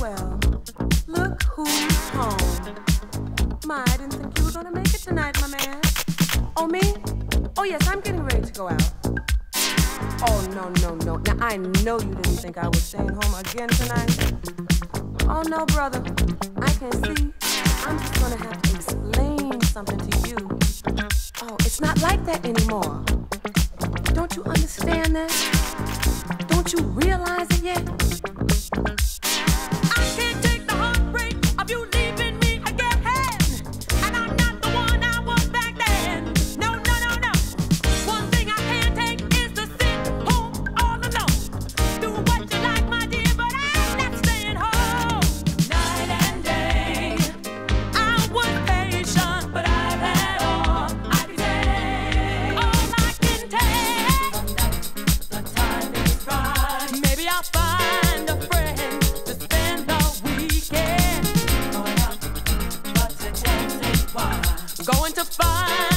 well. Look who's home. My, I didn't think you were gonna make it tonight, my man. Oh, me? Oh, yes, I'm getting ready to go out. Oh, no, no, no. Now, I know you didn't think I was staying home again tonight. Oh, no, brother. I can see. I'm just gonna have to explain something to you. Oh, it's not like that anymore. Don't you understand that? Don't you realize it yet? going to find.